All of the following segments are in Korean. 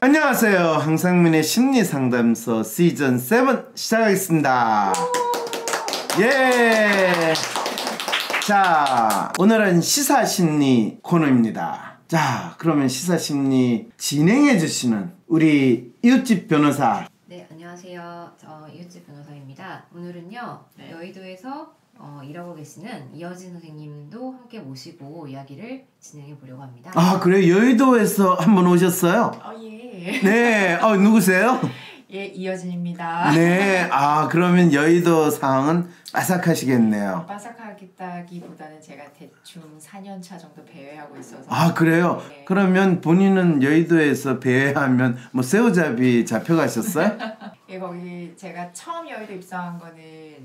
안녕하세요. 항상민의 심리 상담소 시즌 7 시작하겠습니다. 예. 자, 오늘은 시사 심리 코너입니다. 자, 그러면 시사 심리 진행해 주시는 우리 이웃집 변호사. 네, 안녕하세요. 저 이웃집 변호사입니다. 오늘은요, 여의도에서 어, 일하고 계시는 이어진 선생님도 함께 모시고 이야기를 진행해 보려고 합니다. 아, 그래요? 여의도에서 한번 오셨어요? 아 예. 네. 어, 누구세요? 예, 이어진입니다. 네. 아, 그러면 여의도 상황은 빠삭하시겠네요. 빠삭하겠다기보다는 제가 대충 4년 차 정도 배회하고 있어서 아, 그래요? 네. 그러면 본인은 여의도에서 배회하면 뭐 새우잡이 잡혀가셨어요? 예, 거기 제가 처음 여의도 입사한 거는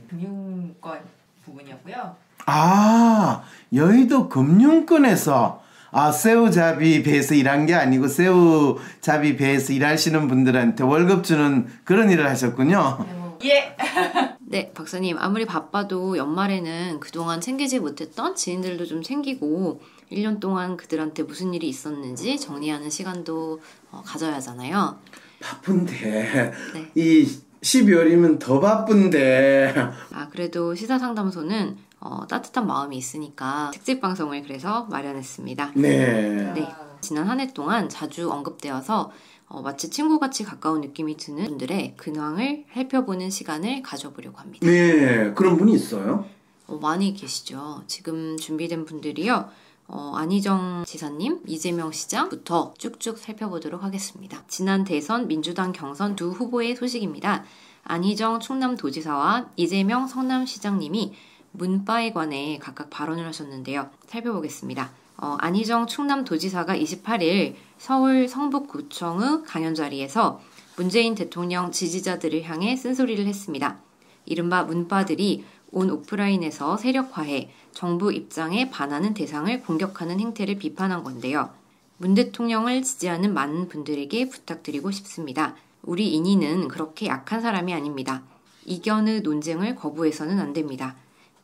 금융권 부분이었고요. 아, 여의도 금융권에서 아, 새우잡이 배에서 일한 게 아니고 새우잡이 배에서 일하시는 분들한테 월급 주는 그런 일을 하셨군요. 예. 네, 박사님. 아무리 바빠도 연말에는 그동안 챙기지 못했던 지인들도 좀 챙기고 1년 동안 그들한테 무슨 일이 있었는지 정리하는 시간도 어, 가져야 하잖아요. 바쁜데. 네. 이 12월이면 더 바쁜데. 아, 그래도 시사 상담소는 어, 따뜻한 마음이 있으니까 특집 방송을 그래서 마련했습니다. 네. 네. 지난 한 해 동안 자주 언급되어서 어, 마치 친구같이 가까운 느낌이 드는 분들의 근황을 살펴보는 시간을 가져보려고 합니다. 네, 그런 분이 있어요? 어, 많이 계시죠. 지금 준비된 분들이요. 어, 안희정 지사님, 이재명 시장부터 쭉쭉 살펴보도록 하겠습니다. 지난 대선 민주당 경선 두 후보의 소식입니다. 안희정 충남도지사와 이재명 성남시장님이 문바에 관해 각각 발언을 하셨는데요. 살펴보겠습니다. 어, 안희정 충남도지사가 28일 서울 성북구청의 강연 자리에서 문재인 대통령 지지자들을 향해 쓴소리를 했습니다. 이른바 문바들이 온 오프라인에서 세력화해 정부 입장에 반하는 대상을 공격하는 행태를 비판한 건데요. 문 대통령을 지지하는 많은 분들에게 부탁드리고 싶습니다. 우리 인인은 그렇게 약한 사람이 아닙니다. 이견의 논쟁을 거부해서는 안 됩니다.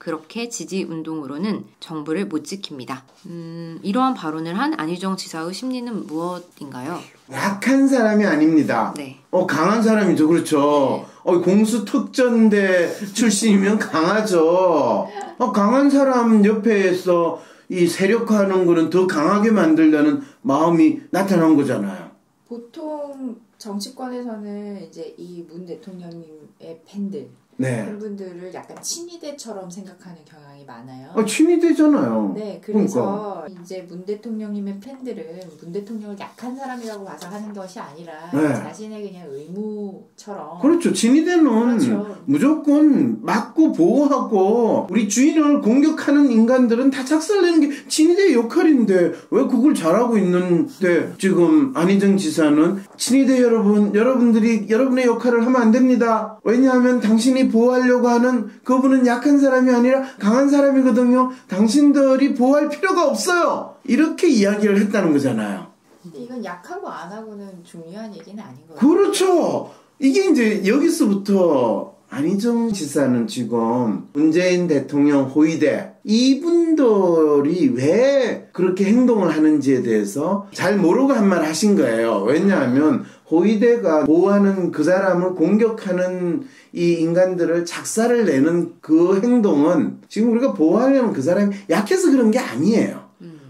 그렇게 지지 운동으로는 정부를 못 지킵니다. 음, 이러한 발언을 한 안희정 지사의 심리는 무엇인가요? 약한 사람이 아닙니다. 네. 어, 강한 사람이죠. 그렇죠. 어, 공수 특전대 출신이면 강하죠. 어, 강한 사람 옆에서 이 세력화하는 거는 더 강하게 만들려는 마음이 나타난 거잖아요. 보통 정치권에서는 이제 이 문 대통령님의 팬들 네. 팬분들을 약간 친위대처럼 생각하는 경향이 많아요. 어, 친위되잖아요. 네, 그래서 이제 문 대통령님의 팬들은 문 대통령을 약한 사람이라고 봐서 하는 것이 아니라 네. 자신의 그냥 의무처럼 그렇죠. 친위대는 그렇죠. 무조건 막고 보호하고 우리 주인을 공격하는 인간들은 다 작살내는 게 친위대의 역할인데 왜 그걸 잘하고 있는데 지금 안희정 지사는 친위대 여러분 여러분들이 여러분의 역할을 하면 안 됩니다. 왜냐하면 당신이 보호하려고 하는 그분은 약한 사람이 아니라 강한 사람이거든요. 당신들이 보호할 필요가 없어요. 이렇게 이야기를 했다는 거잖아요. 이건 약하고 안 하고는 중요한 얘기는 아닌 거예요. 그렇죠. 이게 이제 여기서부터 안희정 지사는 지금 문재인 대통령 호위대 이분들이 왜 그렇게 행동을 하는지에 대해서 잘 모르고 한 말 하신 거예요. 왜냐하면 호위대가 보호하는 그 사람을 공격하는 이 인간들을 작사를 내는 그 행동은 지금 우리가 보호하려는 그 사람이 약해서 그런 게 아니에요.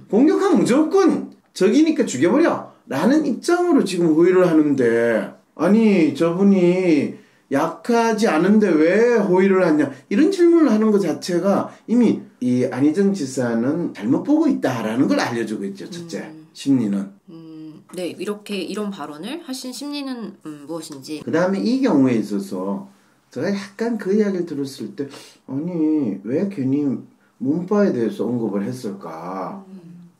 공격하면 무조건 적이니까 죽여버려. 라는 입장으로 지금 호의를 하는데, 아니, 저분이 약하지 않은데 왜 호의를 하냐. 이런 질문을 하는 것 자체가 이미 이 안희정 지사는 잘못 보고 있다라는 걸 알려주고 있죠, 첫째. 심리는. 음, 네, 이렇게 이런 발언을 하신 심리는 음, 무엇인지 그 다음에 이 경우에 있어서 제가 약간 그 이야기를 들었을 때, 아니, 왜 괜히 문파에 대해서 언급을 했을까?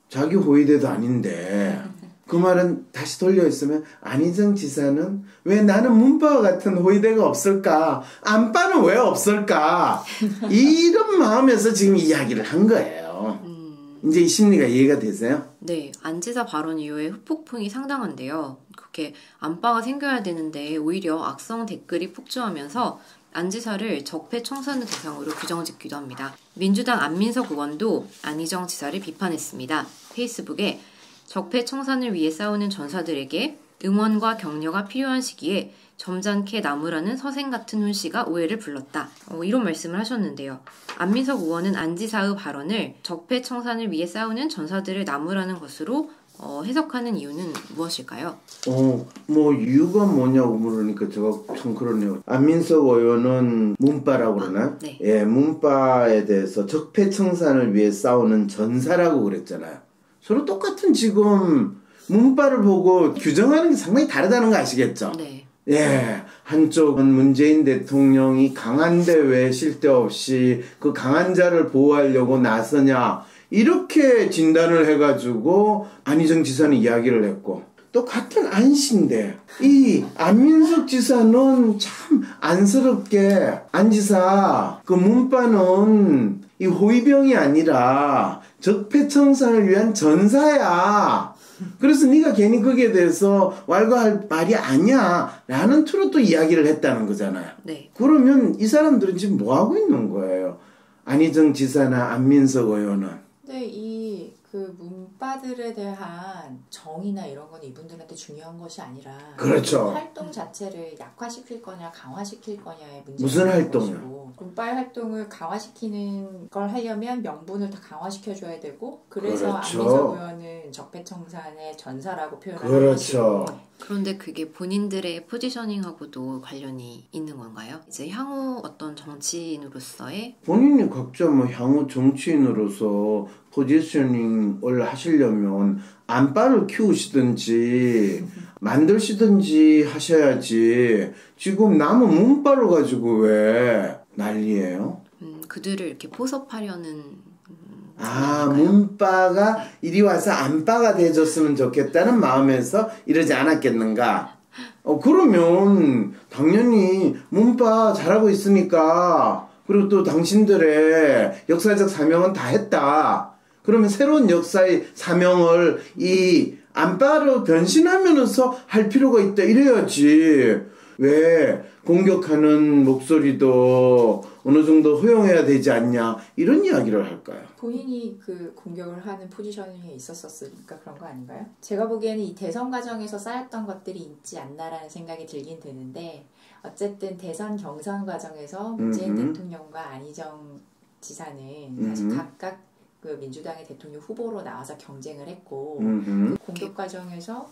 자기 호의대도 아닌데. 그 말은 다시 돌려 있으면 안희정 지사는 왜 나는 문파와 같은 호의대가 없을까? 안빠는 왜 없을까? 이런 마음에서 지금 이야기를 한 거예요. 음, 이제 이 심리가 이해가 되세요? 네, 안지사 발언 이후에 후폭풍이 상당한데요. 그렇게 안빠가 생겨야 되는데 오히려 악성 댓글이 폭주하면서 안지사를 적폐 청산을 대상으로 규정짓기도 합니다. 민주당 안민석 의원도 안희정 지사를 비판했습니다. 페이스북에 적폐 청산을 위해 싸우는 전사들에게 응원과 격려가 필요한 시기에 점잖게 나무라는 서생 같은 훈 씨가 오해를 불렀다. 어, 이런 말씀을 하셨는데요. 안민석 의원은 안지사의 발언을 적폐 청산을 위해 싸우는 전사들을 나무라는 것으로 어, 해석하는 이유는 무엇일까요? 어, 뭐 이유가 뭐냐고 물으니까 제가 참 그러네요. 안민석 의원은 문바라고 그러나? 네. 예, 문바에 대해서 적폐 청산을 위해 싸우는 전사라고 그랬잖아요. 서로 똑같은 지금 문바를 보고 규정하는 게 상당히 다르다는 거 아시겠죠? 네. 예, 한쪽은 문재인 대통령이 강한데 왜 실데없이 그 강한 자를 보호하려고 나서냐 이렇게 진단을 해가지고 안희정 지사는 이야기를 했고 또 같은 안씨인데 이 안민석 지사는 참 안쓰럽게 안 지사 그 문바는 이 호위병이 아니라 적폐청산을 위한 전사야. 그래서 네가 괜히 거기에 대해서 왈가할 말이 아니야 라는 투로 또 이야기를 했다는 거잖아요. 네. 그러면 이 사람들은 지금 뭐 하고 있는 거예요? 안희정 지사나 안민석 의원은 근데 이그 문바들에 대한 정의나 이런 건 이분들한테 중요한 것이 아니라 그렇죠. 활동 자체를 약화시킬 거냐 강화시킬 거냐의 문제가 무슨 활동이요? 문바의 활동을 강화시키는 걸 하려면 명분을 다 강화시켜줘야 되고 그래서 그렇죠. 안민석 의원은 적폐청산의 전사라고 표현하는 그렇죠. 것이고 그런데 그게 본인들의 포지셔닝하고도 관련이 있는 건가요? 이제 향후 어떤 정치인으로서의 본인이 각자 뭐 향후 정치인으로서 포지셔닝을 하시려면 안빠를 키우시든지 만드시든지 하셔야지 지금 남은 문바를 가지고 왜 난리예요? 음, 그들을 이렇게 포섭하려는 음, 아, 아닐까요? 문바가 이리 와서 안바가 돼줬으면 좋겠다는 마음에서 이러지 않았겠는가? 어, 그러면 당연히 문바 잘하고 있으니까 그리고 또 당신들의 역사적 사명은 다 했다. 그러면 새로운 역사의 사명을 이 안바로 변신하면서 할 필요가 있다. 이래야지. 왜 공격하는 목소리도 어느 정도 허용해야 되지 않냐. 이런 이야기를 할까요? 본인이 그 공격을 하는 포지셔닝에 있었었으니까 그런 거 아닌가요? 제가 보기에는 이 대선 과정에서 쌓였던 것들이 있지 않나라는 생각이 들긴 드는데 어쨌든 대선 경선 과정에서 문재인 음흠. 대통령과 안희정 지사는 사실 음흠. 각각 그 민주당의 대통령 후보로 나와서 경쟁을 했고. 그 공격 과정에서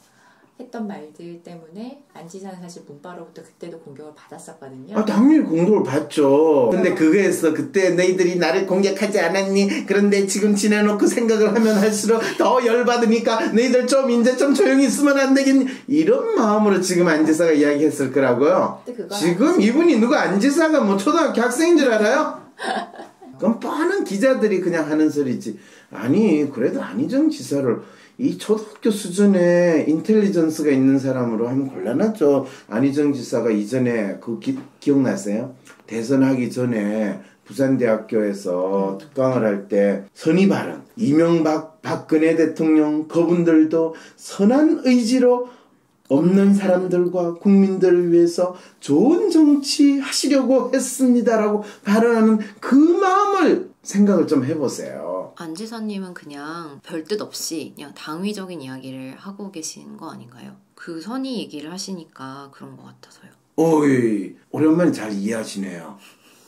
했던 말들 때문에 안 지사는 사실 문바로부터 그때도 공격을 받았었거든요. 아, 당연히 공격을 받죠. 근데 그거에서 그때 너희들이 나를 공격하지 않았니? 그런데 지금 지내놓고 생각을 하면 할수록 더 열받으니까 너희들 좀 이제 좀 조용히 있으면 안 되겠니? 이런 마음으로 지금 안지사가 이야기했을 거라고요. 지금 이분이 누가 안지사가 뭐 초등학교 학생인 줄 알아요? 그건 뻔한 기자들이 그냥 하는 소리지. 아니, 그래도 안희정 지사를 이 초등학교 수준의 인텔리전스가 있는 사람으로 하면 곤란하죠. 안희정 지사가 이전에 그 기, 기억나세요? 대선하기 전에 부산대학교에서 특강을 할 때 선의 발언, 이명박, 박근혜 대통령 그분들도 선한 의지로 없는 사람들과 국민들을 위해서 좋은 정치 하시려고 했습니다라고 발언하는 그 마음을 생각을 좀 해보세요. 안 지사님은 그냥 별 뜻 없이 그냥 당위적인 이야기를 하고 계신 거 아닌가요? 그 선의 얘기를 하시니까 그런 것 같아서요. 오이, 오랜만에 잘 이해하시네요.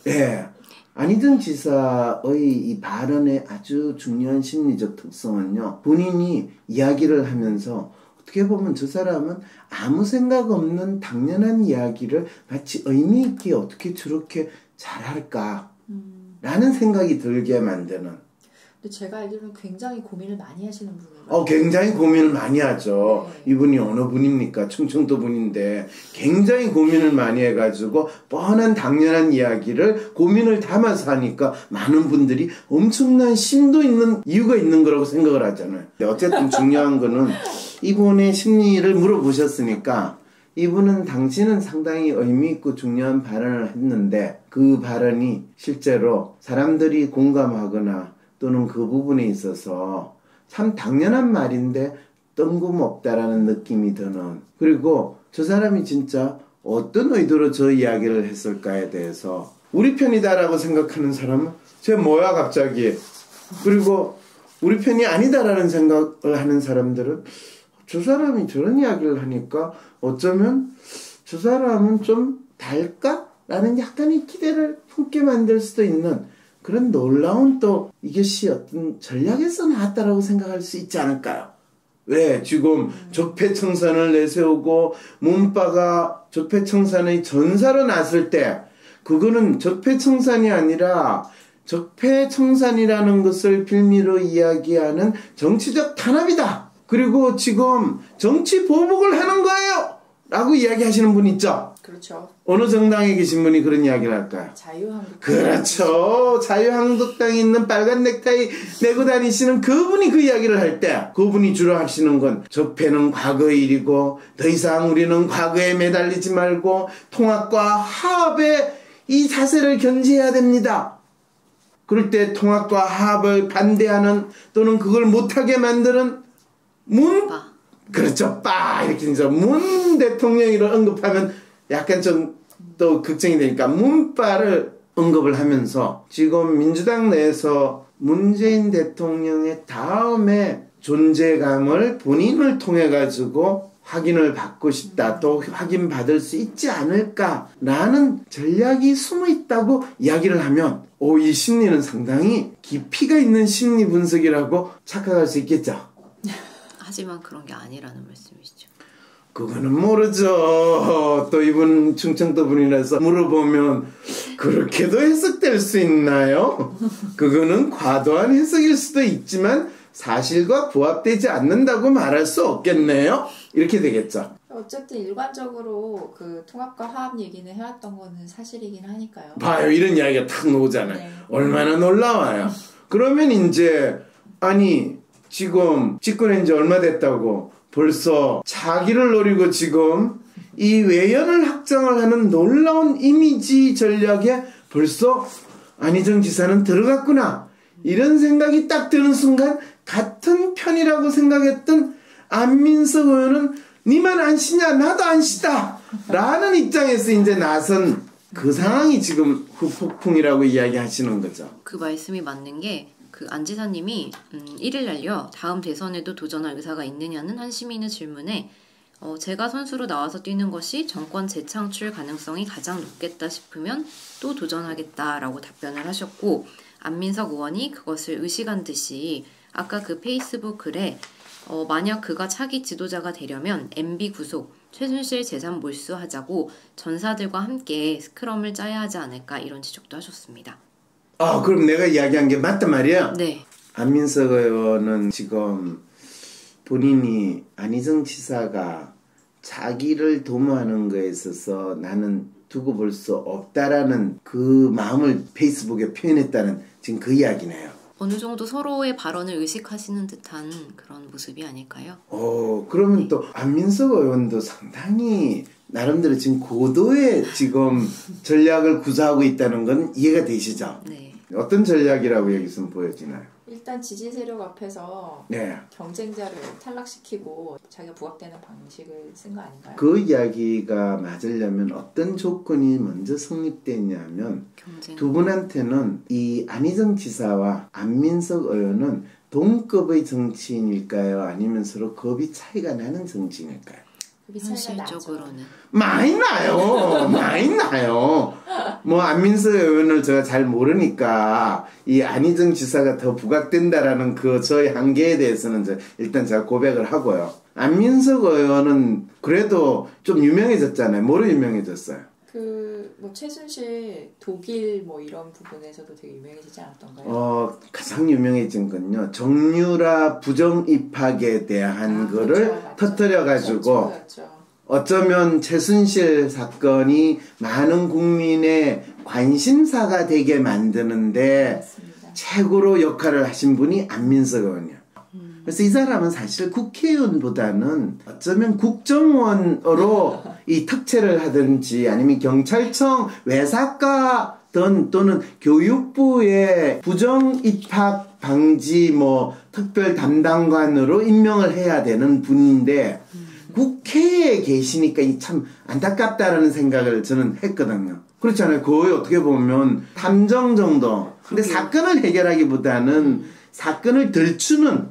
예. 안희정 지사의 이 발언의 아주 중요한 심리적 특성은요, 본인이 이야기를 하면서 어떻게 보면 저 사람은 아무 생각 없는 당연한 이야기를 마치 의미 있게 어떻게 저렇게 잘할까, 라는 생각이 들게 만드는 근데 제가 알기로는 굉장히 고민을 많이 하시는 분이에요. 어, 굉장히 고민을 많이 하죠. 네. 이분이 어느 분입니까? 충청도 분인데 굉장히 고민을 많이 해가지고 뻔한 당연한 이야기를 고민을 담아서 하니까 많은 분들이 엄청난 심도 있는 이유가 있는 거라고 생각을 하잖아요. 어쨌든 중요한 거는 이분의 심리를 물어보셨으니까 이분은 당신은 상당히 의미 있고 중요한 발언을 했는데 그 발언이 실제로 사람들이 공감하거나 또는 그 부분에 있어서 참 당연한 말인데 뜬금없다라는 느낌이 드는 그리고 저 사람이 진짜 어떤 의도로 저 이야기를 했을까에 대해서 우리 편이다라고 생각하는 사람은 쟤 뭐야 갑자기 그리고 우리 편이 아니다라는 생각을 하는 사람들은 저 사람이 저런 이야기를 하니까 어쩌면 저 사람은 좀 달까? 라는 약간의 기대를 품게 만들 수도 있는 그런 놀라운 또 이것이 어떤 전략에서 나왔다라고 생각할 수 있지 않을까요? 왜 지금 적폐청산을 내세우고 문바가 적폐청산의 전사로 났을 때 그거는 적폐청산이 아니라 적폐청산이라는 것을 빌미로 이야기하는 정치적 탄압이다. 그리고 지금 정치 보복을 하는 거예요. 라고 이야기하시는 분 있죠. 그렇죠. 어느 정당에 계신 분이 그런 이야기를 할까요? 자유한국당. 그렇죠. 자유한국당에 있는 빨간 넥타이 메고 다니시는 그분이 그 이야기를 할 때 그분이 주로 하시는 건 적폐는 과거의 일이고 더 이상 우리는 과거에 매달리지 말고 통합과 화합의 이 자세를 견지해야 됩니다. 그럴 때 통합과 화합을 반대하는 또는 그걸 못하게 만드는 문 빠. 그렇죠. 빠 이렇게 이제 문 대통령이를 언급하면 약간 좀 또 걱정이 되니까 문빠를 언급을 하면서 지금 민주당 내에서 문재인 대통령의 다음에 존재감을 본인을 통해 가지고 확인을 받고 싶다 또 확인 받을 수 있지 않을까라는 전략이 숨어 있다고 이야기를 하면 오 이 심리는 상당히 깊이가 있는 심리 분석이라고 착각할 수 있겠죠. 하지만 그런 게 아니라는 말씀이시죠. 그거는 모르죠. 또 이분 충청도 분이라서 물어보면 그렇게도 해석될 수 있나요? 그거는 과도한 해석일 수도 있지만 사실과 부합되지 않는다고 말할 수 없겠네요. 이렇게 되겠죠. 어쨌든 일관적으로 그 통합과 화합 얘기는 해왔던 거는 사실이긴 하니까요. 봐요. 이런 이야기가 탁 나오잖아요. 네. 얼마나 놀라워요. 그러면 이제 아니 지금 집권한 지 얼마 됐다고 벌써 자기를 노리고 지금 이 외연을 확장을 하는 놀라운 이미지 전략에 벌써 안희정 지사는 들어갔구나. 이런 생각이 딱 드는 순간 같은 편이라고 생각했던 안민석 의원은 니만 안 쉬냐 나도 안 쉬다 라는 입장에서 이제 나선 그 상황이 지금 후폭풍이라고 이야기하시는 거죠. 그 말씀이 맞는 게 그 안지사님이 음, 1일 날요 다음 대선에도 도전할 의사가 있느냐는 한 시민의 질문에 어, 제가 선수로 나와서 뛰는 것이 정권 재창출 가능성이 가장 높겠다 싶으면 또 도전하겠다라고 답변을 하셨고 안민석 의원이 그것을 의식한 듯이 아까 그 페이스북 글에 어, 만약 그가 차기 지도자가 되려면 MB 구속, 최순실 재산 몰수하자고 전사들과 함께 스크럼을 짜야 하지 않을까 이런 지적도 하셨습니다. 아 그럼 내가 이야기한 게 맞단 말이야? 네, 안민석 의원은 지금 본인이 안희정 지사가 자기를 도모하는 거에 있어서 나는 두고 볼 수 없다라는 그 마음을 페이스북에 표현했다는 지금 그 이야기네요. 어느 정도 서로의 발언을 의식하시는 듯한 그런 모습이 아닐까요? 어, 그러면 또 안민석 의원도 상당히 나름대로 지금 고도의 지금 전략을 구사하고 있다는 건 이해가 되시죠? 네. 어떤 전략이라고 여기서 보여지나요? 일단 지지 세력 앞에서 네. 경쟁자를 탈락시키고 자기가 부각되는 방식을 쓴 거 아닌가요? 그 이야기가 맞으려면 어떤 조건이 먼저 성립됐냐면 경쟁. 두 분한테는 이 안희정 지사와 안민석 의원은 동급의 정치인일까요? 아니면 서로 급이 차이가 나는 정치인일까요? 현실적으로는 많이 나요. 많이 나요. 뭐 안민석 의원을 제가 잘 모르니까 이 안희정 지사가 더 부각된다라는 그 저의 한계에 대해서는 이제 일단 제가 고백을 하고요. 안민석 의원은 그래도 좀 유명해졌잖아요. 뭐로 유명해졌어요? 그 뭐 최순실 독일 뭐 이런 부분에서도 되게 유명해지지 않았던가요? 어, 가장 유명해진 건요. 정유라 부정 입학에 대한 아, 거를 그렇죠. 맞죠. 터뜨려가지고 그렇죠. 어쩌면 최순실 사건이 많은 국민의 관심사가 되게 만드는데 맞습니다. 최고로 역할을 하신 분이 안민석 의원이요. 그래서 이 사람은 사실 국회의원보다는 어쩌면 국정원으로 이 특채를 하든지 아니면 경찰청 외사과 든 또는 교육부의 부정 입학 방지 뭐 특별 담당관으로 임명을 해야 되는 분인데 국회에 계시니까 이 참 안타깝다라는 생각을 저는 했거든요. 그렇잖아요. 거의 어떻게 보면 탐정 정도. 근데 사건을 해결하기보다는 사건을 들추는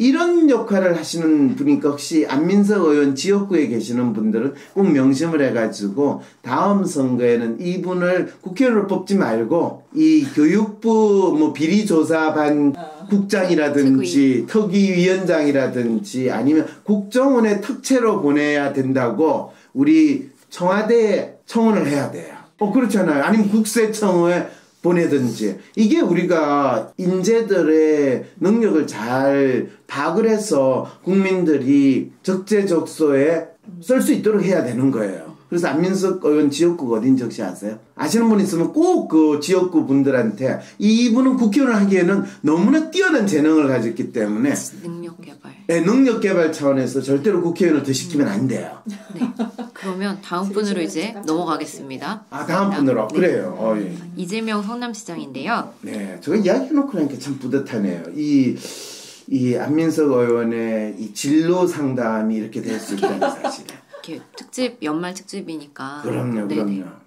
이런 역할을 하시는 분이니까 혹시 안민석 의원 지역구에 계시는 분들은 꼭 명심을 해가지고 다음 선거에는 이분을 국회의원으로 뽑지 말고 이 교육부 뭐 비리조사반 국장이라든지 특위위원장이라든지 아니면 국정원의 특채로 보내야 된다고 우리 청와대에 청원을 해야 돼요. 어 그렇잖아요. 아니면 국세청에 보내든지 이게 우리가 인재들의 능력을 잘 파악을 해서 국민들이 적재적소에 쓸 수 있도록 해야 되는 거예요. 그래서 안민석 의원 지역구가 어딘지 혹시 아세요? 아시는 분 있으면 꼭 그 지역구 분들한테 이분은 국회의원을 하기에는 너무나 뛰어난 재능을 가졌기 때문에 능력 개발. 네, 능력 개발 차원에서 절대로 국회의원을 더 시키면 안 돼요. 네. 그러면 다음 분으로 이제 넘어가겠습니다. 아 다음 분으로 네. 그래요. 어, 예. 이재명 성남시장인데요. 네, 제가 이야기해놓고 나니까 참 뿌듯하네요. 이, 이 안민석 의원의 이 진로 상담이 이렇게 될 수 있다는. 이렇게 특집 연말 특집이니까. 그럼요, 네네. 그럼요.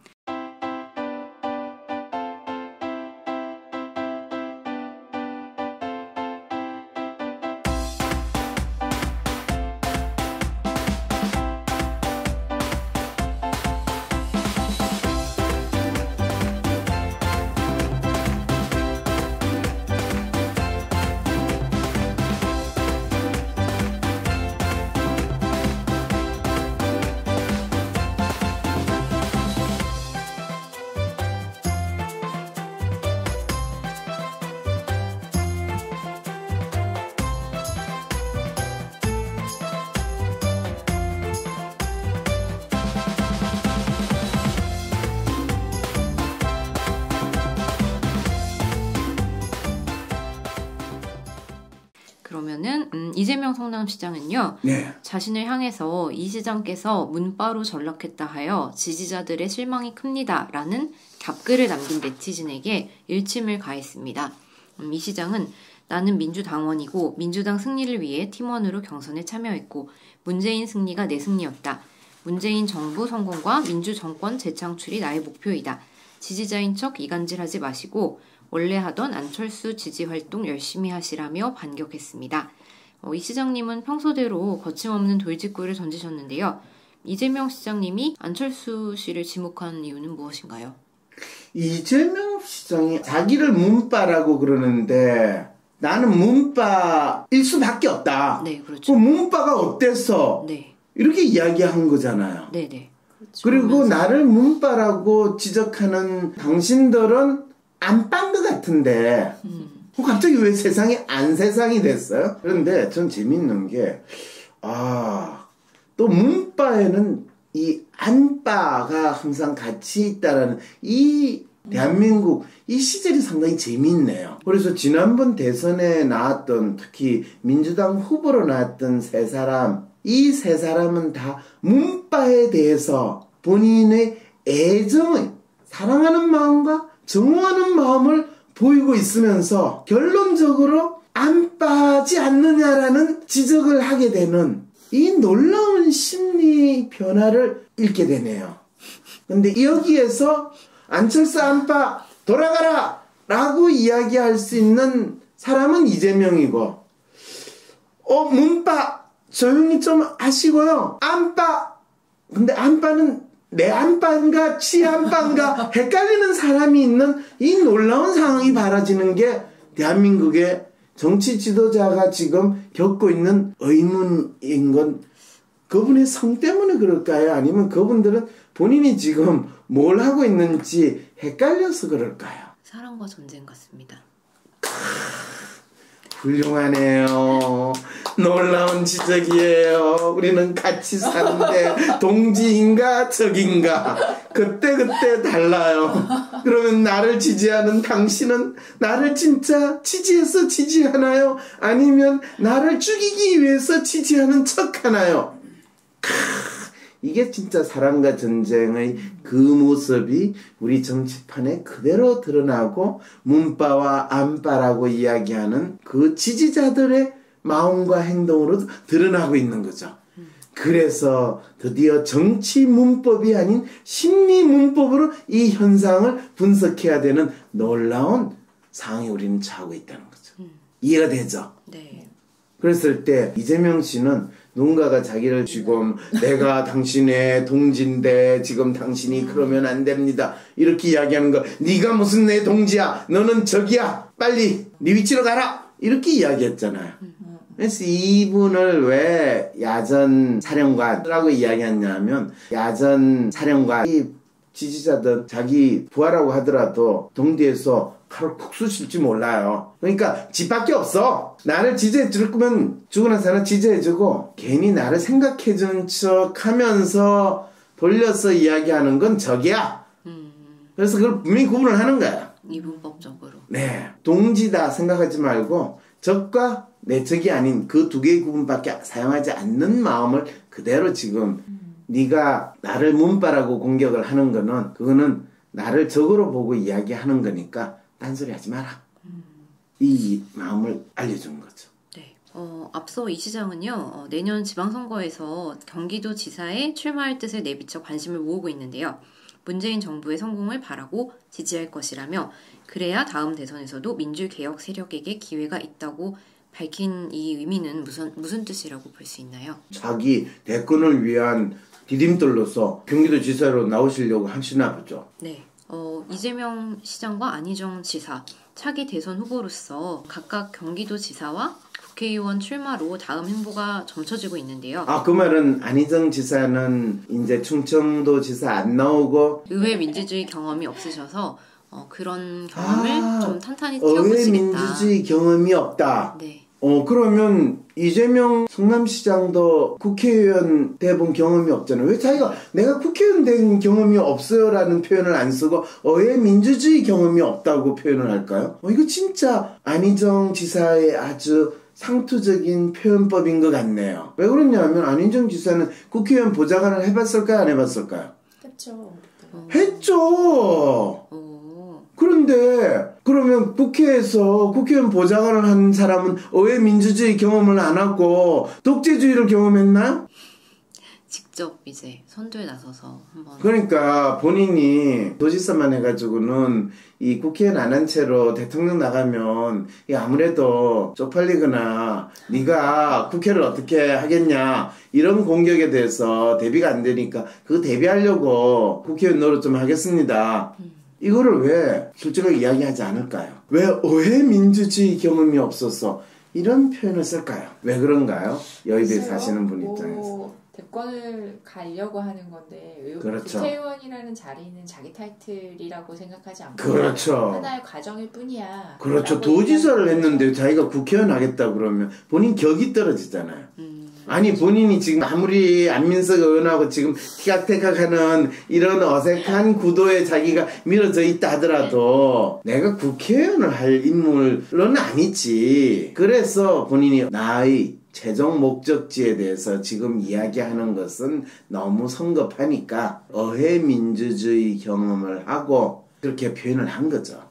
그러면은 음, 이재명 성남시장은요. 네. 자신을 향해서 이 시장께서 문바로 전락했다 하여 지지자들의 실망이 큽니다라는 답글을 남긴 네티즌에게 일침을 가했습니다. 음, 이 시장은 나는 민주당원이고 민주당 승리를 위해 팀원으로 경선에 참여했고 문재인 승리가 내 승리였다. 문재인 정부 성공과 민주 정권 재창출이 나의 목표이다. 지지자인 척 이간질하지 마시고 원래 하던 안철수 지지 활동 열심히 하시라며 반격했습니다. 어, 이 시장님은 평소대로 거침없는 돌직구를 던지셨는데요. 이재명 시장님이 안철수 씨를 지목한 이유는 무엇인가요? 이재명 시장이 자기를 문바라고 그러는데 나는 문바일 수밖에 없다. 네, 그 그렇죠. 문바가 어땠어? 네, 이렇게 이야기한 거잖아요. 네, 네. 그리고 그러면서- 나를 문바라고 지적하는 당신들은 안빤 것 같은데 음, 어, 갑자기 왜 세상이 안 세상이 됐어요? 그런데 전 재밌는 게, 아, 또 문바에는 이 안바가 항상 같이 있다라는 이 대한민국 이 시절이 상당히 재밌네요. 그래서 지난번 대선에 나왔던 특히 민주당 후보로 나왔던 세 사람, 이 세 사람은 다 문바에 대해서 본인의 애정을 사랑하는 마음과 정호하는 마음을 보이고 있으면서 결론적으로 안 빠지 않느냐라는 지적을 하게 되는 이 놀라운 심리 변화를 읽게 되네요. 근데 여기에서 안철수 안빠 돌아가라! 라고 이야기할 수 있는 사람은 이재명이고, 어, 문빠 조용히 좀 하시고요. 안빠! 근데 안빠는 내 안방과 지 안방과 헷갈리는 사람이 있는 이 놀라운 상황이 벌어지는 게 대한민국의 정치 지도자가 지금 겪고 있는 의문인 건 그분의 성 때문에 그럴까요? 아니면 그분들은 본인이 지금 뭘 하고 있는지 헷갈려서 그럴까요? 사랑과 전쟁 같습니다. 훌륭하네요. 놀라운 지적이에요. 우리는 같이 사는데 동지인가 적인가 그때 그때 달라요. 그러면 나를 지지하는 당신은 나를 진짜 지지해서 지지하나요? 아니면 나를 죽이기 위해서 지지하는 척하나요? 이게 진짜 사랑과 전쟁의 그 모습이 우리 정치판에 그대로 드러나고 문바와 안바라고 이야기하는 그 지지자들의 마음과 행동으로 드러나고 있는 거죠. 그래서 드디어 정치 문법이 아닌 심리 문법으로 이 현상을 분석해야 되는 놀라운 상황에 우리는 처하고 있다는 거죠. 이해가 되죠? 네. 그랬을 때 이재명 씨는 누군가가 자기를 지금 내가 당신의 동지인데 지금 당신이 그러면 안 됩니다. 이렇게 이야기하는 거 네가 무슨 내 동지야. 너는 저기야. 빨리 네 위치로 가라. 이렇게 이야기했잖아요. 그래서 이분을 왜 야전 사령관이라고 이야기했냐면 야전 사령관 이 지지자들 자기 부하라고 하더라도 동대에서 칼을 푹 쑤실지 몰라요. 그러니까 집밖에 없어. 나를 지지해 줄 거면 죽고 나서는 지지해주고 괜히 나를 생각해주는 척 하면서 돌려서 이야기하는 건 적이야. 그래서 그걸 분명히 구분을 하는 거야. 이분법적으로. 네. 동지다 생각하지 말고 적과 내 적이 아닌 그 두 개의 구분밖에 사용하지 않는 마음을 그대로 지금 네가 나를 문바라고 공격을 하는 거는 그거는 나를 적으로 보고 이야기하는 거니까 딴소리 하지 마라. 이 마음을 알려준 거죠. 네. 어, 앞서 이 시장은요, 어, 내년 지방선거에서 경기도 지사에 출마할 뜻을 내비쳐 관심을 모으고 있는데요. 문재인 정부의 성공을 바라고 지지할 것이라며, 그래야 다음 대선에서도 민주개혁 세력에게 기회가 있다고 밝힌 이 의미는 무슨, 무슨 뜻이라고 볼 수 있나요? 자기 대권을 위한 디딤돌로서 경기도 지사로 나오시려고 하시나 보죠. 네. 어, 이재명 시장과 안희정 지사, 차기 대선 후보로서 각각 경기도 지사와 국회의원 출마로 다음 행보가 점쳐지고 있는데요. 아, 그 말은 안희정 지사는 이제 충청도 지사 안 나오고 의회 민주주의 경험이 없으셔서 어, 그런 경험을 아, 좀 탄탄히 의회 키워보시겠다. 민주주의 경험이 없다. 네. 어, 그러면 이재명 성남시장도 국회의원 돼본 경험이 없잖아요. 왜 자기가 내가 국회의원 된 경험이 없어요 라는 표현을 안 쓰고 의회 민주주의 경험이 없다고 표현을 할까요? 어, 이거 진짜 안희정 지사의 아주 상투적인 표현법인 것 같네요. 왜 그러냐면 안희정 지사는 국회의원 보좌관을 해봤을까요? 안 해봤을까요? 그렇죠. 했죠. 오, 그런데 그러면 국회에서 국회의원 보좌관을 한 사람은 의회 민주주의 경험을 안 하고 독재주의를 경험했나요? 직접 이제 선두에 나서서 한번 그러니까 본인이 도지사만 해가지고는 이 국회의원 안 한 채로 대통령 나가면 이 아무래도 쪽팔리거나 네가 국회를 어떻게 하겠냐 이런 공격에 대해서 대비가 안 되니까 그 대비하려고 국회의원 노릇 좀 하겠습니다. 이거를 왜 솔직하게 이야기하지 않을까요? 왜 의회 민주주의 경험이 없어서 이런 표현을 쓸까요? 왜 그런가요? 여의도에. 사시는 분뭐 입장에서. 대권을 가려고 하는 건데 의- 그렇죠. 국회의원이라는 자리는 자기 타이틀이라고 생각하지 않고 그렇죠. 하나의 과정일 뿐이야. 그렇죠. 도지사를 했는데. 자기가 국회의원 하겠다 그러면 본인 격이 떨어지잖아요. 음, 아니 본인이 지금 아무리 안민석 의원하고 지금 티각태각하는 이런 어색한 구도에 자기가 밀어져 있다 하더라도 내가 국회의원을 할 인물은 아니지. 그래서 본인이 나의 최종 목적지에 대해서 지금 이야기하는 것은 너무 성급하니까 어해 민주주의 경험을 하고 그렇게 표현을 한 거죠.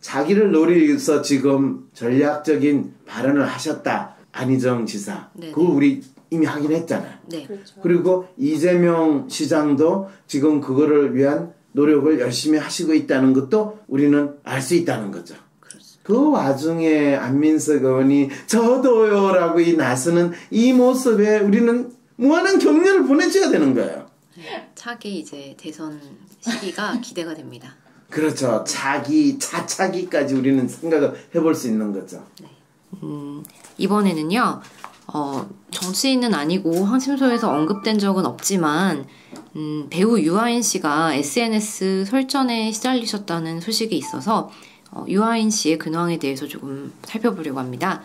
자기를 노리서 지금 전략적인 발언을 하셨다. 안희정 지사. 네네. 그거 우리 이미 하긴 했잖아요. 네. 그렇죠. 그리고 이재명 시장도 지금 그거를 위한 노력을 열심히 하시고 있다는 것도 우리는 알 수 있다는 거죠. 그 와중에 안민석 의원이 저도요라고 이 나서는 이 모습에 우리는 무한한 격려를 보내줘야 되는 거예요. 차기 이제 대선 시기가 기대가 됩니다. 그렇죠. 차기, 차차기까지 우리는 생각을 해볼 수 있는 거죠. 음, 이번에는요, 어, 정치인은 아니고 황심소에서 언급된 적은 없지만, 음, 배우 유아인 씨가 SNS 설전에 시달리셨다는 소식이 있어서, 어, 유아인 씨의 근황에 대해서 조금 살펴보려고 합니다.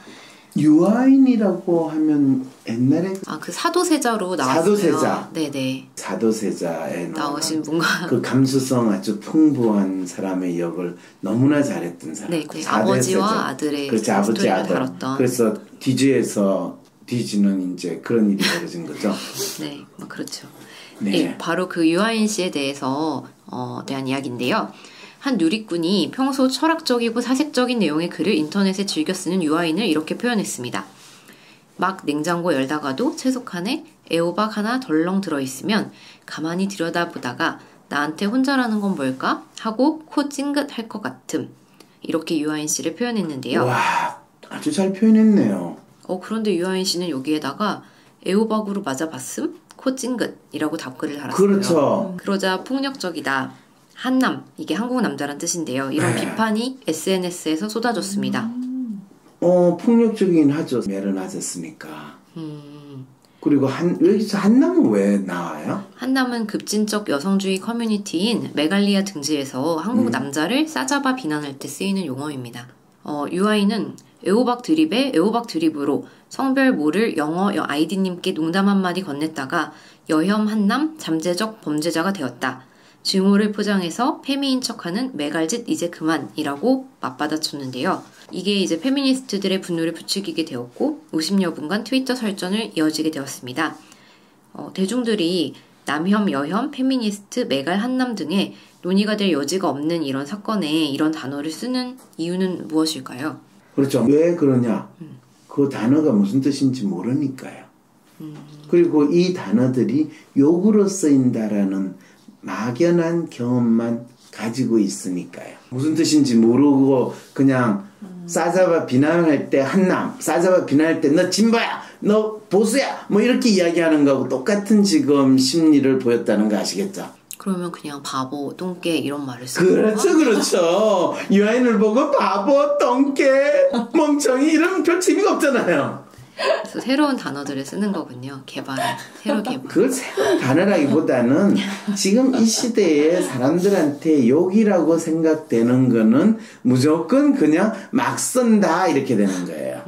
유아인이라고 하면 옛날에 아, 그 사도세자로 나왔어요. 사도세자. 네네. 사도세자에 나오신 분과. 그 감수성 아주 풍부한 사람의 역을 너무나 잘했던 사람. 네, 그 아버지와 세자. 아들의 그렇지 아버지 아들. 다뤘던. 그래서 디지에서 디지는 이제 그런 일이 벌어진 거죠. 네, 뭐 그렇죠. 네. 네, 바로 그 유아인 씨에 대해서 어, 대한 이야기인데요. 한 누리꾼이 평소 철학적이고 사색적인 내용의 글을 인터넷에 즐겨 쓰는 유아인을 이렇게 표현했습니다. 막 냉장고 열다가도 채소칸에 애호박 하나 덜렁 들어있으면 가만히 들여다보다가 나한테 혼자라는 건 뭘까? 하고 코 찡긋 할 것 같음. 이렇게 유아인 씨를 표현했는데요. 와, 아주 잘 표현했네요. 어, 그런데 유아인 씨는 여기에다가 애호박으로 맞아봤음? 코 찡긋이라고 답글을 달았어요. 그렇죠. 그러자 폭력적이다. 한남, 이게 한국 남자란 뜻인데요. 이런 네. 비판이 SNS에서 쏟아졌습니다. 어, 폭력적이긴 하죠. 매를 맞았으니까. 음, 그리고 한, 여기서 한남은 왜 나와요? 한남은 급진적 여성주의 커뮤니티인 메갈리아 등지에서 한국 남자를 싸잡아 비난할 때 쓰이는 용어입니다. 어, 유아인은 애호박 드립에 애호박 드립으로 성별 모를 영어 여- 아이디님께 농담 한마디 건넸다가 여혐 한남 잠재적 범죄자가 되었다. 증오를 포장해서 페미인 척하는 메갈짓 이제 그만이라고 맞받아쳤는데요. 이게 이제 페미니스트들의 분노를 부추기게 되었고 50여 분간 트위터 설전을 이어지게 되었습니다. 어, 대중들이 남혐, 여혐, 페미니스트, 메갈, 한남 등의 논의가 될 여지가 없는 이런 사건에 이런 단어를 쓰는 이유는 무엇일까요? 그렇죠. 왜 그러냐? 그 단어가 무슨 뜻인지 모르니까요. 그리고 이 단어들이 욕으로 쓰인다라는 막연한 경험만 가지고 있으니까요. 무슨 뜻인지 모르고 그냥 싸잡아 비난할 때 한남, 싸잡아 비난할 때 너 진보야, 너 보수야, 뭐 이렇게 이야기하는 거하고 똑같은 지금 심리를 보였다는 거 아시겠죠? 그러면 그냥 바보, 똥개 이런 말을 쓰는 그렇죠, 그렇죠. 유아인을 보고 바보, 똥개, 멍청이 이러면 별 재미가 없잖아요. 그래서 새로운 단어들을 쓰는 거군요. 개발, 새로 개발. 그걸 새로운 단어라기보다는 지금 이 시대에 사람들한테 욕이라고 생각되는 거는 무조건 그냥 막 쓴다 이렇게 되는 거예요.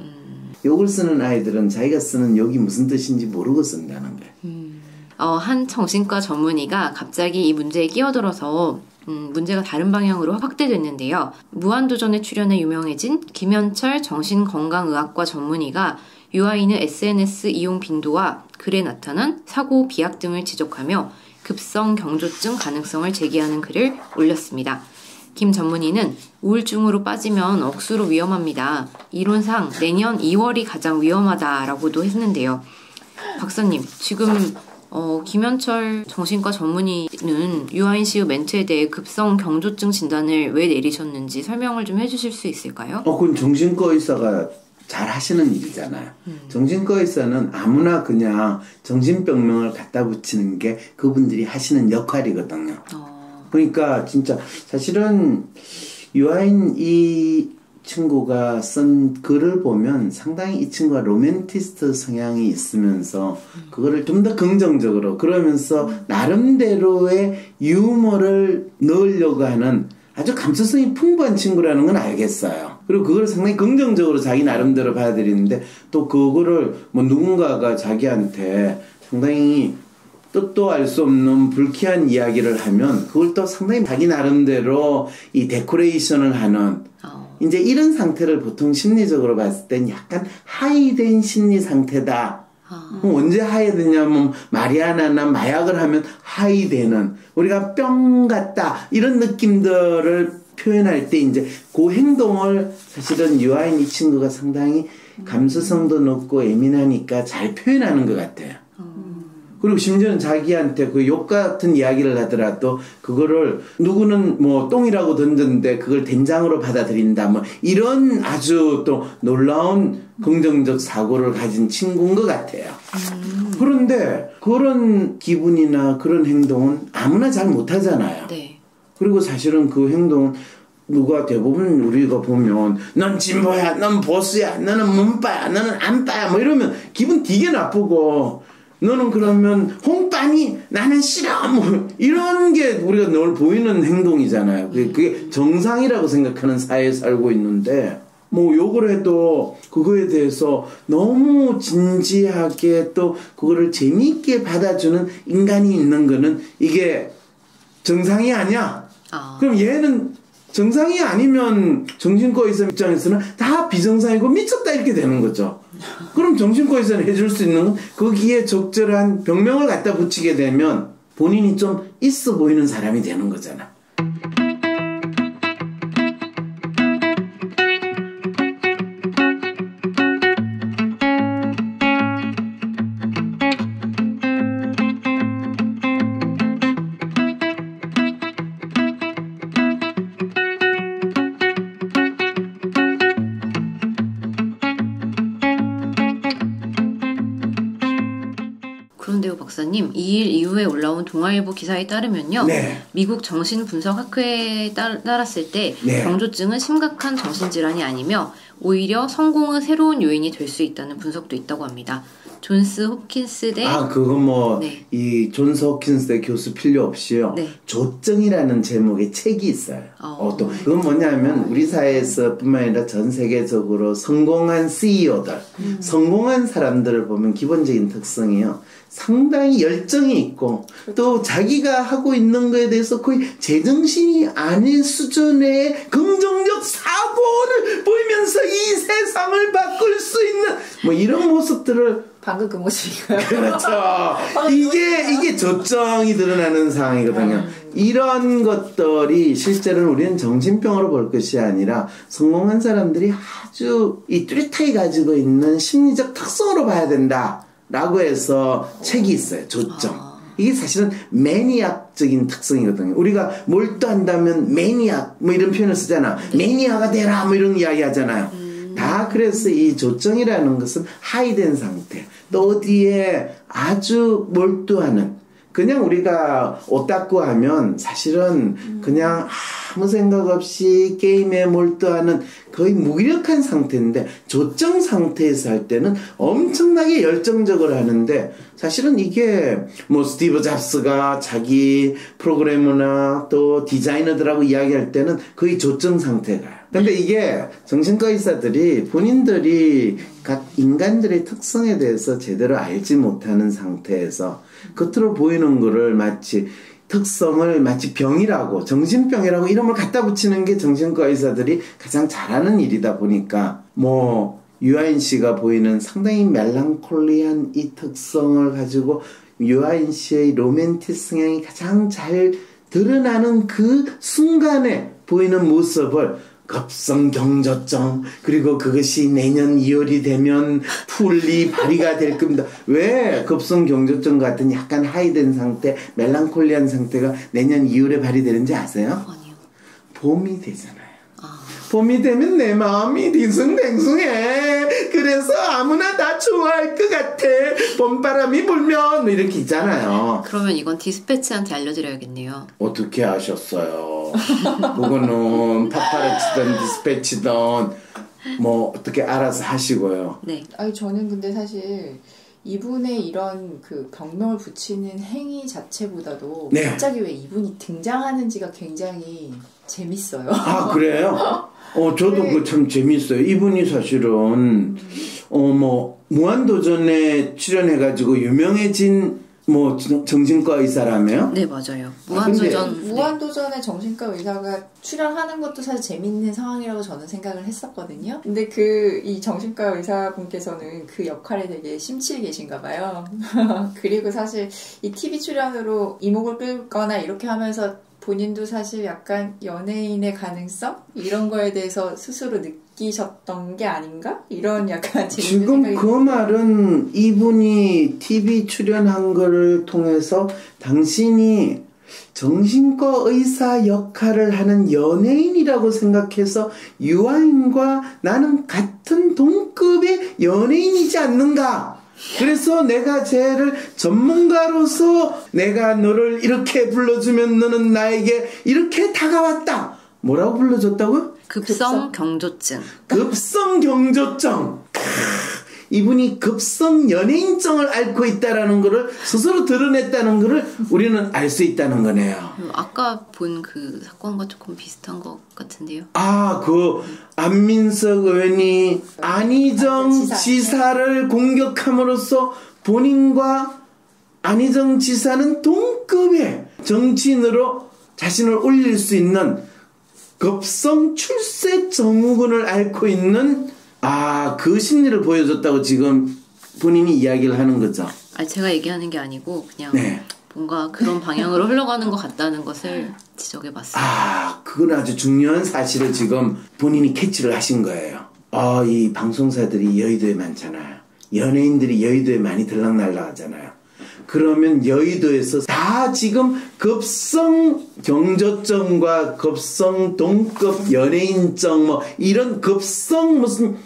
욕을 쓰는 아이들은 자기가 쓰는 욕이 무슨 뜻인지 모르고 쓴다는 거예요. 어, 한 정신과 전문의가 갑자기 이 문제에 끼어들어서 음, 문제가 다른 방향으로 확대됐는데요. 무한도전에 출연해 유명해진 김현철 정신건강의학과 전문의가 유아인의 SNS 이용 빈도와 글에 나타난 사고 비약 등을 지적하며 급성 경조증 가능성을 제기하는 글을 올렸습니다. 김 전문의는 우울증으로 빠지면 억수로 위험합니다. 이론상 내년 2월이 가장 위험하다라고도 했는데요. 박사님, 지금 어, 김현철 정신과 전문의는 유아인 씨의 멘트에 대해 급성 경조증 진단을 왜 내리셨는지 설명을 좀 해주실 수 있을까요? 어, 그건 정신과 의사가 잘 하시는 일이잖아요. 정신과 의사는 아무나 그냥 정신병명을 갖다 붙이는 게 그분들이 하시는 역할이거든요. 어, 그러니까 진짜 사실은 유아인 이 친구가 쓴 글을 보면 상당히 이 친구가 로맨티스트 성향이 있으면서 그거를 좀 더 긍정적으로 그러면서 나름대로의 유머를 넣으려고 하는 아주 감수성이 풍부한 친구라는 건 알겠어요. 그리고 그걸 상당히 긍정적으로 자기 나름대로 받아들이는데 또 그거를 뭐 누군가가 자기한테 상당히 뜻도 알 수 없는 불쾌한 이야기를 하면 그걸 또 상당히 자기 나름대로 이 데코레이션을 하는 어, 이제 이런 상태를 보통 심리적으로 봤을 땐 약간 하이된 심리 상태다. 아, 그럼 언제 하이되냐면 마리아나나 마약을 하면 하이되는 우리가 뿅 같다. 이런 느낌들을 표현할 때 이제 그 행동을 사실은 유아인 이 친구가 상당히 감수성도 높고 예민하니까 잘 표현하는 것 같아요. 그리고 심지어는 자기한테 그 욕 같은 이야기를 하더라도 그거를 누구는 뭐 똥이라고 던졌는데 그걸 된장으로 받아들인다 뭐 이런 아주 또 놀라운 긍정적 사고를 가진 친구인 것 같아요. 그런데 그런 기분이나 그런 행동은 아무나 잘 못하잖아요. 네. 그리고 사실은 그 행동은 누가 대부분 우리가 보면 넌 진보야, 넌 보수야, 너는 문빠야, 너는 안빠야 뭐 이러면 기분 되게 나쁘고 너는 그러면 홍빠니 나는 싫어 뭐 이런 게 우리가 늘 보이는 행동이잖아요. 그게, 그게 정상이라고 생각하는 사회에 살고 있는데 뭐 욕을 해도 그거에 대해서 너무 진지하게 또 그거를 재미있게 받아주는 인간이 있는 거는 이게 정상이 아니야. 아, 그럼 얘는 정상이 아니면 정신과 의사 입장에서는 다 비정상이고 미쳤다 이렇게 되는 거죠. 그럼 정신과 의사는 해줄 수 있는 건 거기에 적절한 병명을 갖다 붙이게 되면 본인이 좀 있어 보이는 사람이 되는 거잖아. 동아일보 기사에 따르면요. 네. 미국 정신분석학회에 따, 따랐을 때 네. 경조증은 심각한 정신질환이 아니며 오히려 성공의 새로운 요인이 될 수 있다는 분석도 있다고 합니다. 존스 홉킨스 대 아, 그거 뭐, 네. 이 존스 호킨스 교수 필요 없이요. 네. 조정이라는 제목의 책이 있어요. 어. 어, 또, 그건 뭐냐면, 우리 사회에서 뿐만 아니라 전 세계적으로 성공한 CEO들, 음. 성공한 사람들을 보면 기본적인 특성이요. 상당히 열정이 있고, 또 자기가 하고 있는 거에 대해서 거의 제정신이 아닌 수준의 긍정적 사고를 보이면서 이 세상을 바꿀 수 있는, 뭐 이런 모습들을 방금 그 모습인가요? 그렇죠. 이게 이게 조정이 드러나는 상황이거든요. 이런 것들이 실제로는 우리는 정신병으로 볼 것이 아니라 성공한 사람들이 아주 이 뚜렷하게 가지고 있는 심리적 특성으로 봐야 된다라고 해서 책이 있어요. 조정. 이게 사실은 매니악적인 특성이거든요. 우리가 몰두한다면 매니악 뭐 이런 표현을 쓰잖아. 매니아가 되라 뭐 이런 이야기 하잖아요. 다 그래서 이 조정이라는 것은 하이된 상태 또 어디에 아주 몰두하는 그냥 우리가 오타쿠 하면 사실은 그냥 아무 생각 없이 게임에 몰두하는 거의 무기력한 상태인데 조정 상태에서 할 때는 엄청나게 열정적으로 하는데 사실은 이게 뭐 스티브 잡스가 자기 프로그래머나 또 디자이너들하고 이야기할 때는 거의 조정 상태가요. 근데 이게 정신과 의사들이 본인들이 각 인간들의 특성에 대해서 제대로 알지 못하는 상태에서 겉으로 보이는 거를 마치 특성을 마치 병이라고 정신병이라고 이름을 갖다 붙이는 게 정신과 의사들이 가장 잘하는 일이다 보니까 뭐 유아인 씨가 보이는 상당히 멜랑콜리한 이 특성을 가지고 유아인 씨의 로맨틱 성향이 가장 잘 드러나는 그 순간에 보이는 모습을 급성 경조증 그리고 그것이 내년 2월이 되면 풀리 발휘가 될 겁니다. 왜 급성 경조증 같은 약간 하이된 상태, 멜랑콜리한 상태가 내년 2월에 발휘되는지 아세요? 아니요. 봄이 되잖아요. 아, 봄이 되면 내 마음이 딩숭댕숭해. 그래서 아무나 다 좋아할 것 같아. 봄바람이 불면 뭐 이렇게 있잖아요. 그러면 이건 디스패치한테 알려드려야겠네요. 어떻게 아셨어요? 그거는 파파라치든 디스패치든 뭐 어떻게 알아서 하시고요. 네. 아니 저는 근데 사실 이분의 이런 그 병명을 붙이는 행위 자체보다도 네. 갑자기 왜 이분이 등장하는지가 굉장히 재밌어요. 아 그래요? 어 저도 네. 그참 재밌어요. 이분이 사실은 어뭐 무한도전에 출연해가지고 유명해진 뭐 정- 정신과 의사라며요? 네, 맞아요. 아, 무한도전. 네. 무한도전에 정신과 의사가 출연하는 것도 사실 재밌는 상황이라고 저는 생각을 했었거든요. 근데 그 이 정신과 의사분께서는 그 역할에 되게 심취해 계신가 봐요. 그리고 사실 이 TV 출연으로 이목을 끌거나 이렇게 하면서 본인도 사실 약간 연예인의 가능성 이런 거에 대해서 스스로 느끼 셨던 게 아닌가 이런 약간 지금 그 말은 이분이 TV 출연한 거를 통해서 당신이 정신과 의사 역할을 하는 연예인이라고 생각해서 유아인과 나는 같은 동급의 연예인이지 않는가? 그래서 내가 쟤를 전문가로서 내가 너를 이렇게 불러주면 너는 나에게 이렇게 다가왔다. 뭐라고 불러줬다고요? 급성 경조증. 급성 경조증. 크, 이분이 급성 연예인증을 앓고 있다라는 것을 스스로 드러냈다는 것을 우리는 알 수 있다는 거네요. 그 아까 본 그 사건과 조금 비슷한 것 같은데요. 아, 그 안민석 의원이 안희정 지사. 지사를 공격함으로써 본인과 안희정 지사는 동급의 정치인으로 자신을 올릴 수 있는 급성 출세 증후군을 앓고 있는 아, 그 심리를 보여줬다고 지금 본인이 이야기를 하는 거죠. 아니 제가 얘기하는 게 아니고 그냥 네. 뭔가 그런 방향으로 흘러가는 것 같다는 것을 지적해봤어요. 아, 그건 아주 중요한 사실을 지금 본인이 캐치를 하신 거예요. 아, 이 방송사들이 여의도에 많잖아요. 연예인들이 여의도에 많이 들락날락 하잖아요. 그러면 여의도에서 다 지금 급성 경조증과 급성 동급 연예인증 뭐 이런 급성 무슨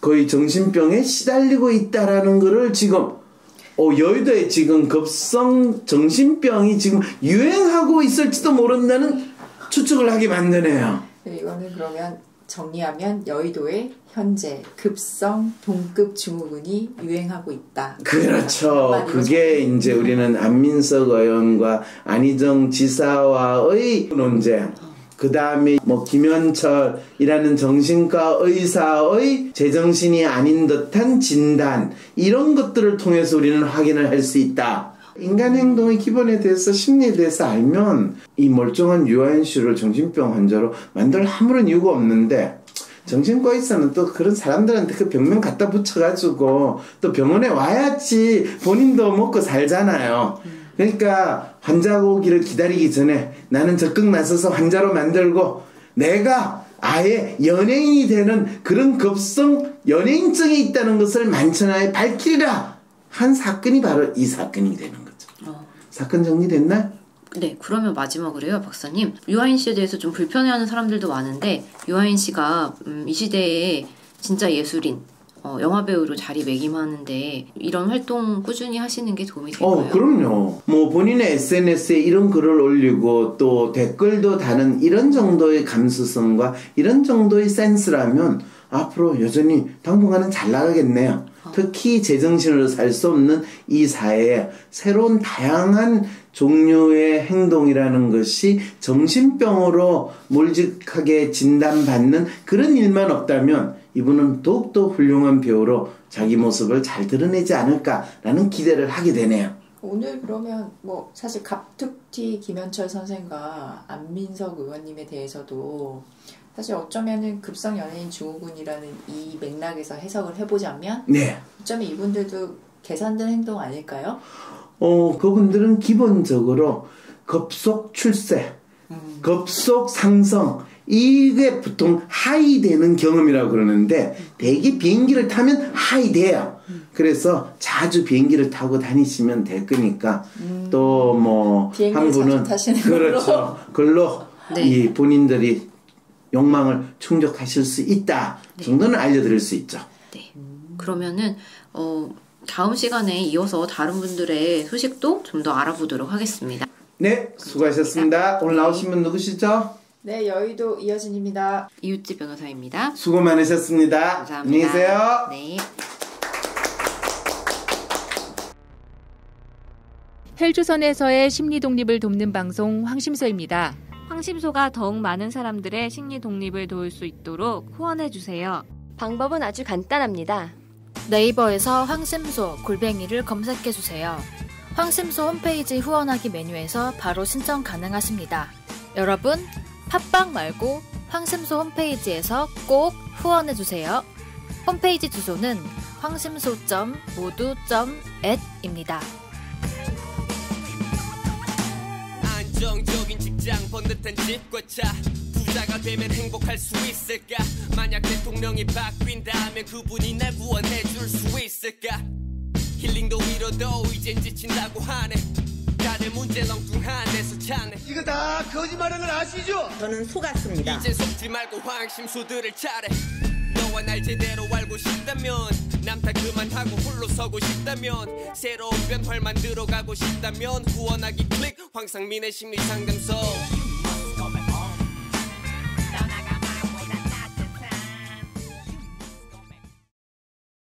거의 정신병에 시달리고 있다라는 거를 지금 어, 여의도에 지금 급성 정신병이 지금 유행하고 있을지도 모른다는 추측을 하게 만드네요. 네, 이거는 그러면 정리하면 여의도에 현재 급성 동급 증후군이 유행하고 있다. 그렇죠. 그게 이제 우리는 안민석 의원과 안희정 지사와의 논쟁. 그 다음에 뭐 김현철이라는 정신과 의사의 제정신이 아닌 듯한 진단 이런 것들을 통해서 우리는 확인을 할 수 있다. 인간 행동의 기본에 대해서 심리에 대해서 알면 이 멀쩡한 유아인 씨를 정신병 환자로 만들 아무런 이유가 없는데 정신과 의사는 또 그런 사람들한테 그 병명 갖다 붙여가지고 또 병원에 와야지 본인도 먹고 살잖아요. 그러니까 환자 오기를 기다리기 전에 나는 적극 나서서 환자로 만들고 내가 아예 연예인이 되는 그런 급성 연예인증이 있다는 것을 만천하에 밝히리라 한 사건이 바로 이 사건이 되는. 어. 사건 정리됐나? 네, 그러면 마지막으로요, 박사님. 유아인 씨에 대해서 좀 불편해하는 사람들도 많은데 유아인 씨가 음, 이 시대에 진짜 예술인, 어, 영화 배우로 자리매김하는데 이런 활동 꾸준히 하시는 게 도움이 될까요? 어, 그럼요. 뭐 본인의 SNS에 이런 글을 올리고 또 댓글도 다는 이런 정도의 감수성과 이런 정도의 센스라면 앞으로 여전히 당분간은 잘 나가겠네요. 특히 제정신으로 살 수 없는 이 사회에 새로운 다양한 종류의 행동이라는 것이 정신병으로 몰직하게 진단받는 그런 일만 없다면 이분은 더욱더 훌륭한 배우로 자기 모습을 잘 드러내지 않을까라는 기대를 하게 되네요. 오늘 그러면 뭐 사실 갑툭튀 김현철 선생과 안민석 의원님에 대해서도 사실 어쩌면은 급성 연예인 증후군이라는 이 맥락에서 해석을 해보자면 네. 어쩌면 이분들도 계산된 행동 아닐까요? 어, 그분들은 기본적으로 급속 출세, 급속 상승, 이게 보통 high 되는 경험이라고 그러는데, 대기 비행기를 타면 high 돼요. 그래서 자주 비행기를 타고 다니시면 될 거니까, 또 뭐, 비행기를 한 분은, 걸로. 그렇죠. 그걸로 네. 이 본인들이 욕망을 충족하실 수 있다 정도는 알려드릴 수 있죠. 네. 그러면은 어, 다음 시간에 이어서 다른 분들의 소식도 좀 더 알아보도록 하겠습니다. 네, 수고하셨습니다. 오늘 나오신 분 누구시죠? 네, 여의도 이여진입니다. 이웃집 변호사입니다. 수고 많으셨습니다. 감사합니다. 안녕히 계세요. 네. 헬조선에서의 심리 독립을 돕는 방송 황심서입니다. 황심소가 더욱 많은 사람들의 심리 독립을 도울 수 있도록 후원해 주세요. 방법은 아주 간단합니다. 네이버에서 황심소 골뱅이를 검색해 주세요. 황심소 홈페이지 후원하기 메뉴에서 바로 신청 가능하십니다. 여러분, 팟빵 말고 황심소 홈페이지에서 꼭 후원해 주세요. 홈페이지 주소는 황심소.모두.at입니다. 안정적인 직장 번듯한 집과 차. 부자가 되면 행복할 수 있을까? 만약 대통령이 바뀐다면 그분이 날 구원해 줄 수 있을까? 힐링도 위로도 이젠 지친다고 하네. 다들 문제 렁뚱한 데서 찾네. 이거 다 거짓말하는 걸 아시죠? 저는 속았습니다. 이제 속지 말고 황심수들을 차례 너와 날 제대로 알고 싶다면 남탓 그만하고 홀로 서고 싶다면 새로운 변화를 만들어 가고 싶다면 후원하기 클릭 황상민의 심리 상담소